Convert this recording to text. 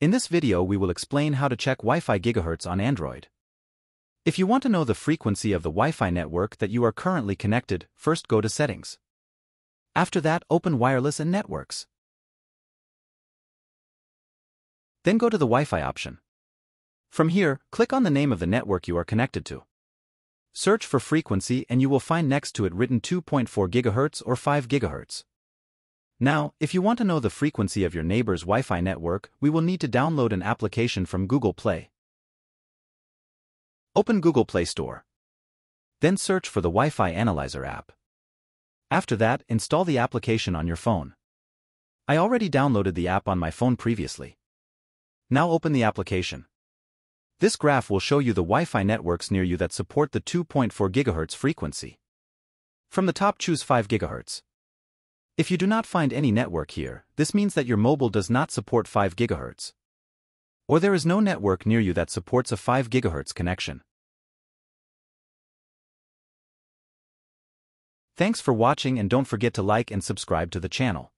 In this video we will explain how to check Wi-Fi gigahertz on Android. If you want to know the frequency of the Wi-Fi network that you are currently connected, first go to Settings. After that, open Wireless and Networks. Then go to the Wi-Fi option. From here, click on the name of the network you are connected to. Search for frequency and you will find next to it written 2.4 GHz or 5 GHz. Now, if you want to know the frequency of your neighbor's Wi-Fi network, we will need to download an application from Google Play. Open Google Play Store. Then search for the Wi-Fi Analyzer app. After that, install the application on your phone. I already downloaded the app on my phone previously. Now open the application. This graph will show you the Wi-Fi networks near you that support the 2.4 GHz frequency. From the top choose 5 GHz. If you do not find any network here, this means that your mobile does not support 5 GHz. Or there is no network near you that supports a 5 GHz connection. Thanks for watching and don't forget to like and subscribe to the channel.